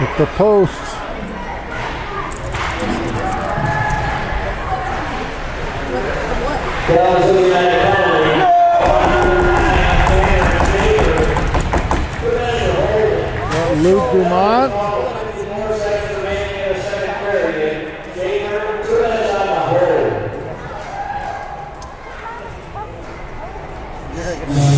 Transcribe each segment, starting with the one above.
At the post. Luke Dumont. There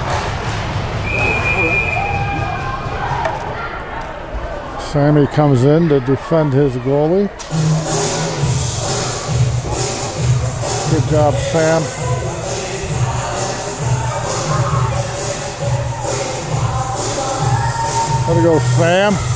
Sammy comes in to defend his goalie. Good job, Sam. Way to go, Sam.